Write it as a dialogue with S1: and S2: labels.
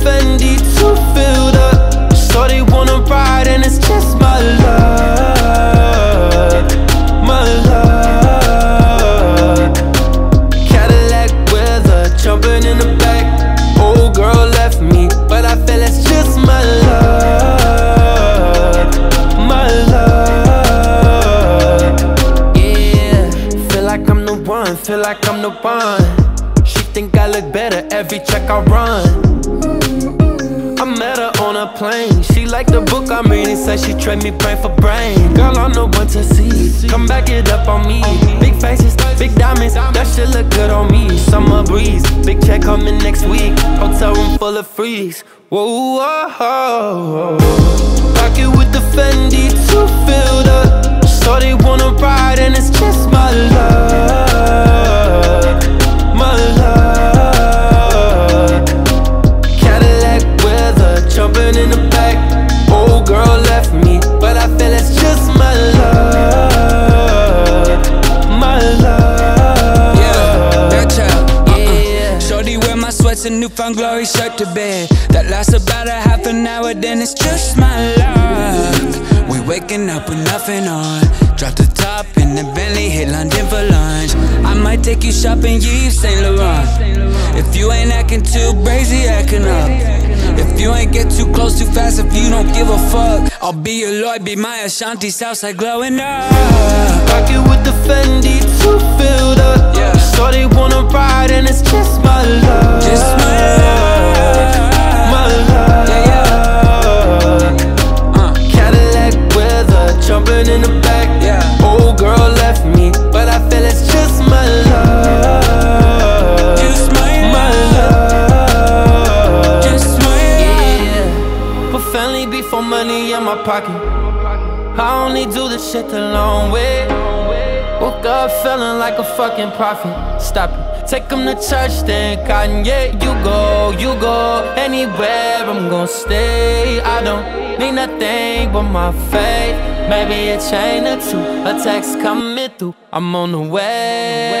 S1: Fendi too filled up So they wanna ride and it's just my luck My luck Cadillac with weather, jumping in the back. Old girl left me, but I feel it's just my luck My luck Yeah, feel like I'm the one, feel like I'm the one. She think I look better every check I run. I met her on a plane. She like the book I'm reading, said she trade me brain for brain. Girl, I'm the one to see. Come back it up on me. Big faces, big diamonds, that shit look good on me. Summer breeze, big check coming next week. Hotel room full of freeze. Whoa, whoa, whoa. Pocket with the Fendi, too filled up.
S2: Sweats and New Found Glory shirt to bed. That lasts about a half an hour, then it's just my luck. We waking up with nothing on. Drop the top in the Bentley, hit London for lunch. I might take you shopping, Yves Saint Laurent. If you ain't acting too crazy, acting up. If you ain't get too close too fast, if you don't give a fuck, I'll be your Lloyd, be my Ashanti, Southside glowing up.
S1: Family before money in my pocket. I only do this shit the long way. Woke up feeling like a fucking prophet. Stop it. Take him to church, then Kanye. You go, you go anywhere. I'm gonna stay. I don't need nothing but my faith. Maybe a chain or two, a text coming through. I'm on the way.